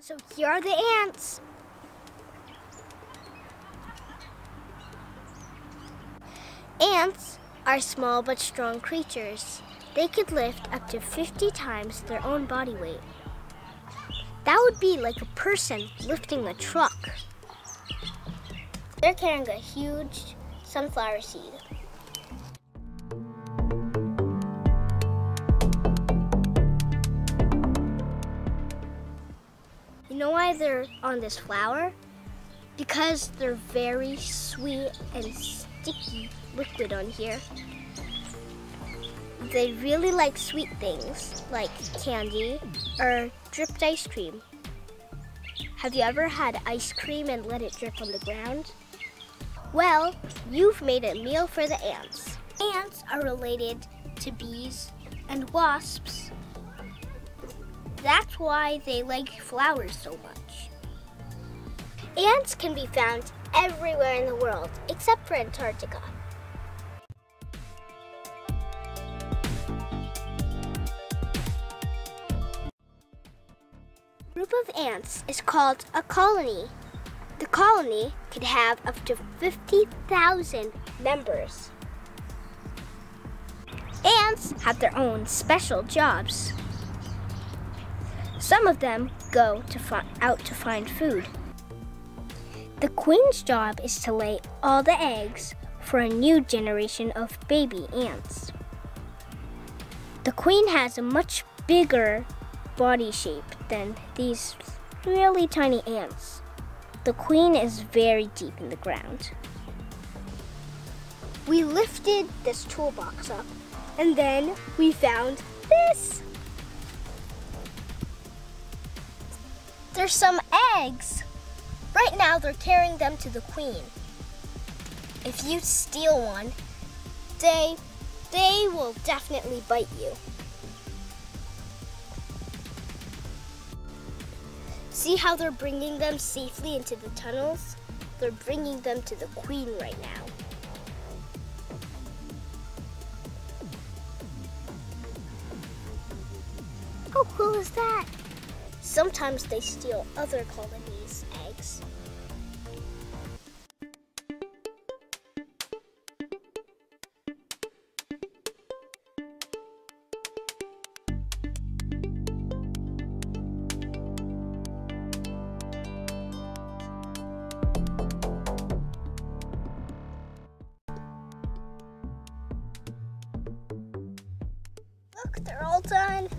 So here are the ants. Ants are small but strong creatures. They could lift up to 50 times their own body weight. That would be like a person lifting a truck. They're carrying a huge sunflower seed. Why they're on this flower? Because they're very sweet and sticky liquid on here. They really like sweet things like candy or dripped ice cream. Have you ever had ice cream and let it drip on the ground? Well, you've made a meal for the ants. Ants are related to bees and wasps. That's why they like flowers so much. Ants can be found everywhere in the world except for Antarctica. group of ants is called a colony. The colony could have up to 50,000 members. Ants have their own special jobs. Some of them go to out to find food. The queen's job is to lay all the eggs for a new generation of baby ants. The queen has a much bigger body shape than these really tiny ants. The queen is very deep in the ground. We lifted this toolbox up and then we found this. There's some eggs. Right now they're carrying them to the queen. If you steal one, they, they will definitely bite you. See how they're bringing them safely into the tunnels? They're bringing them to the queen right now. Oh, how cool is that? Sometimes they steal other colonies' eggs. Look, they're all done.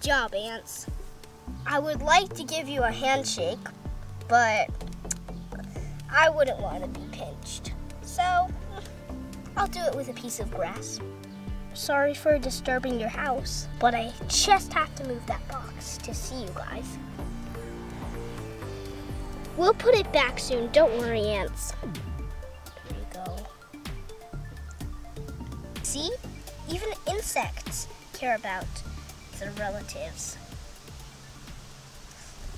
Job, ants. I would like to give you a handshake, but I wouldn't want to be pinched. So, I'll do it with a piece of grass. Sorry for disturbing your house, but I just have to move that box to see you guys. We'll put it back soon, don't worry, ants. There you go. See? Even insects care about their relatives.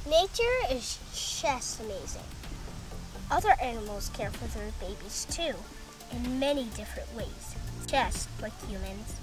Nature is just amazing. Other animals care for their babies too, in many different ways, just like humans.